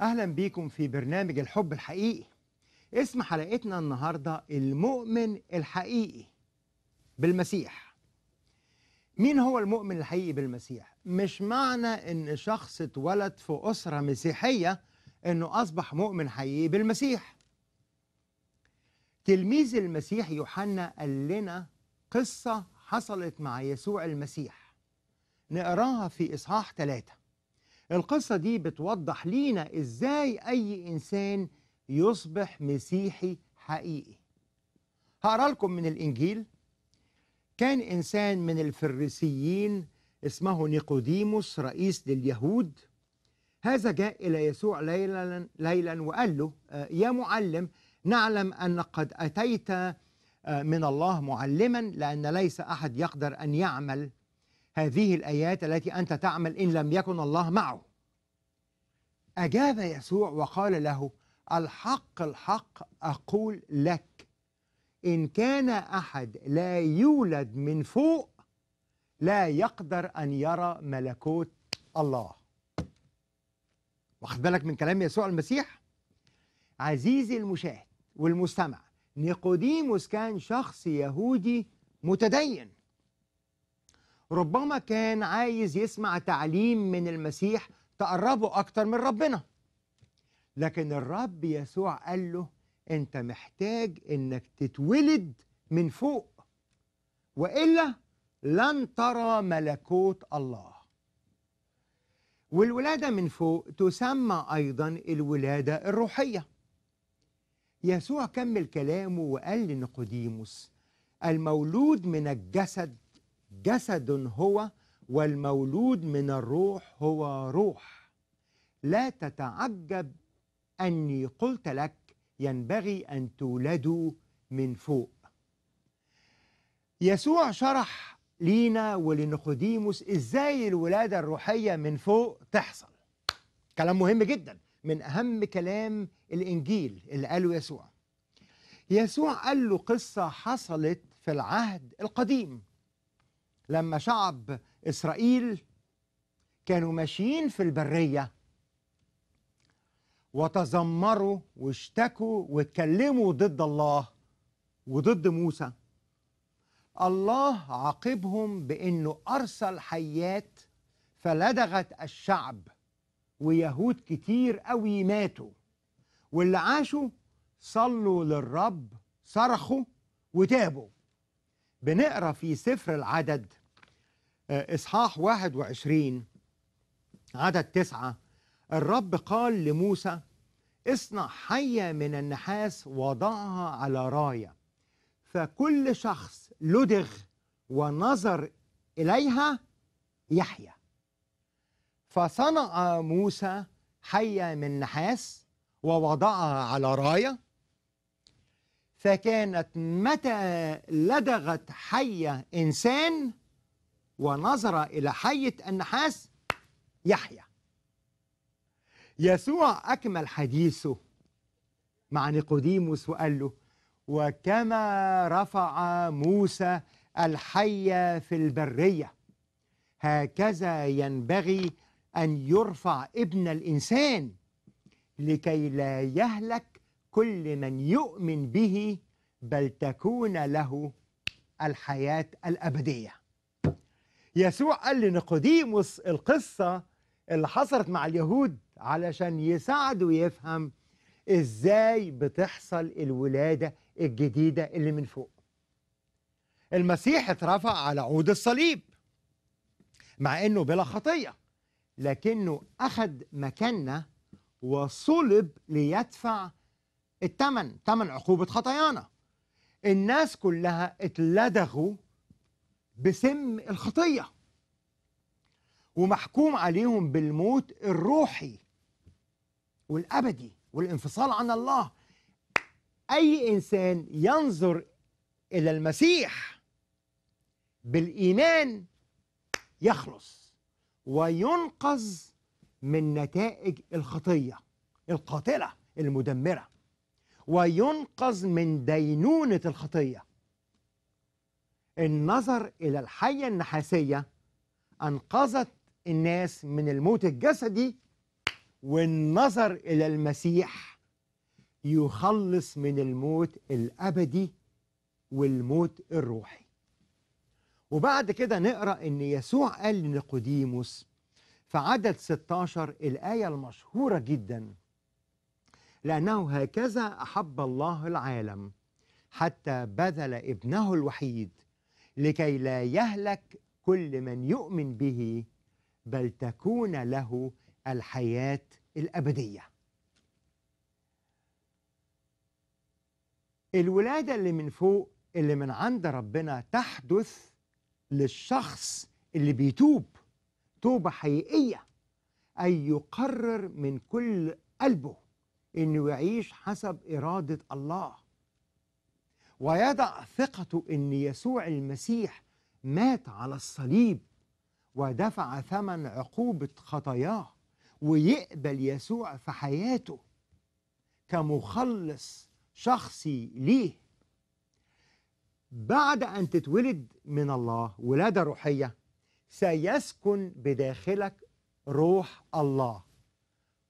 أهلا بيكم في برنامج الحب الحقيقي. اسم حلقتنا النهاردة المؤمن الحقيقي بالمسيح. مين هو المؤمن الحقيقي بالمسيح؟ مش معنى إن شخص اتولد في أسرة مسيحية إنه أصبح مؤمن حقيقي بالمسيح. تلميذ المسيح يوحنا قال لنا قصة حصلت مع يسوع المسيح. نقراها في إصحاح ثلاثة القصة دي بتوضح لينا إزاي أي إنسان يصبح مسيحي حقيقي. هقرأ لكم من الإنجيل. كان إنسان من الفريسيين اسمه نيقوديموس رئيس لليهود. هذا جاء إلى يسوع ليلا, ليلا وقال له آه، يا معلم نعلم أن قد أتيت آه، من الله معلما لأن ليس أحد يقدر أن يعمل هذه الآيات التي أنت تعمل إن لم يكن الله معه. أجاب يسوع وقال له الحق الحق أقول لك إن كان أحد لا يولد من فوق لا يقدر أن يرى ملكوت الله. واخد بالك من كلام يسوع المسيح؟ عزيزي المشاهد والمستمع. نيقوديموس كان شخص يهودي متدين. ربما كان عايز يسمع تعليم من المسيح تقربه أكتر من ربنا. لكن الرب يسوع قال له أنت محتاج أنك تتولد من فوق وإلا لن ترى ملكوت الله. والولادة من فوق تسمى أيضا الولادة الروحية. يسوع كمل كلامه وقال لنيقوديموس المولود من الجسد جسد هو والمولود من الروح هو روح. لا تتعجب أني قلت لك ينبغي أن تولدوا من فوق. يسوع شرح لينا ولنقوديموس إزاي الولادة الروحية من فوق تحصل. كلام مهم جدا. من أهم كلام الإنجيل اللي قاله يسوع. يسوع قال له قصة حصلت في العهد القديم لما شعب إسرائيل كانوا ماشيين في البرية وتذمروا واشتكوا واتكلموا ضد الله وضد موسى. الله عاقبهم بإنه أرسل حيات فلدغت الشعب. ويهود كتير قوي ماتوا. واللي عاشوا صلوا للرب صرخوا وتابوا. بنقرأ في سفر العدد آه، إصحاح 21 عدد تسعة. الرب قال لموسى اصنع حية من النحاس وضعها على راية. فكل شخص لدغ ونظر إليها يحيا. فصنع موسى حية من نحاس ووضعها على راية. فكانت متى لدغت حية إنسان ونظر إلى حية النحاس؟ يحيا يسوع أكمل حديثه مع نيقوديموس وقال له وكما رفع موسى الحية في البرية هكذا ينبغي أن يرفع ابن الإنسان لكي لا يهلك كل من يؤمن به بل تكون له الحياة الأبدية. يسوع قال لنيقوديموس القصة اللي حصلت مع اليهود علشان يساعده يفهم إزاي بتحصل الولادة الجديدة اللي من فوق. المسيح اترفع على عود الصليب مع إنه بلا خطية. لكنه أخذ مكاننا وصلب ليدفع الثمن ثمن عقوبة خطايانا. الناس كلها اتلدغوا بسم الخطية ومحكوم عليهم بالموت الروحي والأبدي والانفصال عن الله. أي إنسان ينظر إلى المسيح بالإيمان يخلص. وينقذ من نتائج الخطية القاتلة المدمرة. وينقذ من دينونة الخطية. النظر إلى الحية النحاسية أنقذت الناس من الموت الجسدي والنظر إلى المسيح يخلص من الموت الأبدي والموت الروحي. وبعد كده نقرأ إن يسوع قال لنيقوديموس في عدد 16 الآية المشهورة جدا لأنه هكذا أحب الله العالم حتى بذل ابنه الوحيد لكي لا يهلك كل من يؤمن به بل تكون له الحياة الأبدية. الولادة اللي من فوق اللي من عند ربنا تحدث للشخص اللي بيتوب توبة حقيقية أي يقرر من كل قلبه إنه يعيش حسب إرادة الله. ويضع ثقته إن يسوع المسيح مات على الصليب ودفع ثمن عقوبة خطاياه ويقبل يسوع في حياته كمخلص شخصي ليه. بعد أن تتولد من الله ولادة روحية سيسكن بداخلك روح الله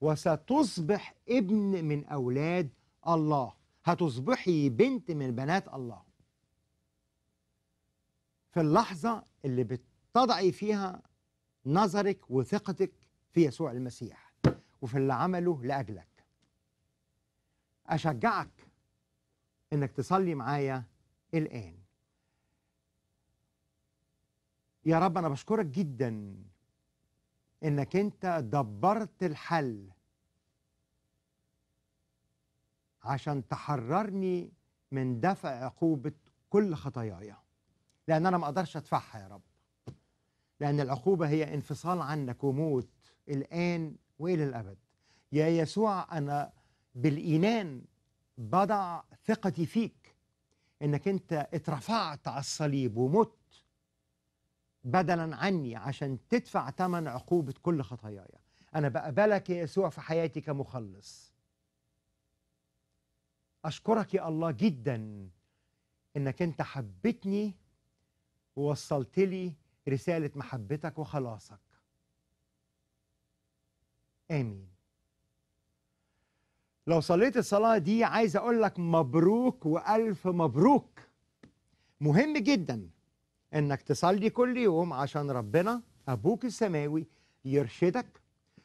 وستصبح ابن من أولاد الله. هتصبحي بنت من بنات الله. في اللحظة اللي بتضعي فيها نظرك وثقتك في يسوع المسيح وفي اللي عمله لأجلك. أشجعك إنك تصلي معايا الآن. يا رب أنا بشكرك جدا إنك أنت دبرت الحل عشان تحررني من دفع عقوبة كل خطاياي. لأن أنا ما أقدرش أدفعها يا رب. لأن العقوبة هي انفصال عنك وموت الآن وإلى الأبد. يا يسوع أنا بالإيمان بضع ثقتي فيك. إنك أنت اترفعت على الصليب ومت بدلا عني عشان تدفع ثمن عقوبة كل خطاياي. أنا بقبلك يا يسوع في حياتي كمخلص. أشكرك يا الله جدا إنك أنت حبتني ووصلت لي رسالة محبتك وخلاصك. آمين. لو صليت الصلاة دي عايز أقول لك مبروك وألف مبروك. مهم جدا إنك تصلي كل يوم عشان ربنا أبوك السماوي يرشدك.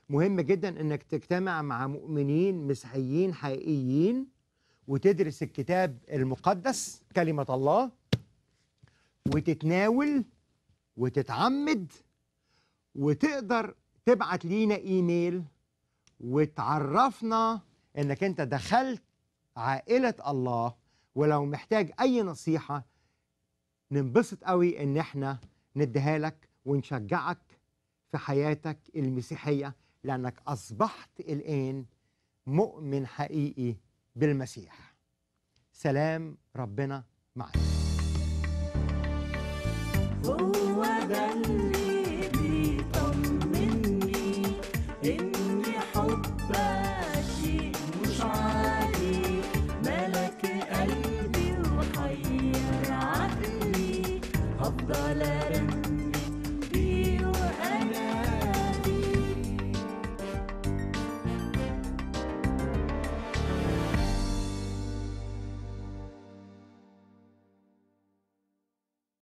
مهم جدا إنك تجتمع مع مؤمنين مسيحيين حقيقيين وتدرس الكتاب المقدس كلمة الله وتتناول وتتعمد وتقدر تبعت لينا إيميل وتعرفنا إنك أنت دخلت عائلة الله ولو محتاج أي نصيحة ننبسط قوي إن إحنا نديها لك ونشجعك في حياتك المسيحية لأنك أصبحت الآن مؤمن حقيقي بالمسيح. سلام ربنا معك. قلبي وحير عقلي هفضل أرن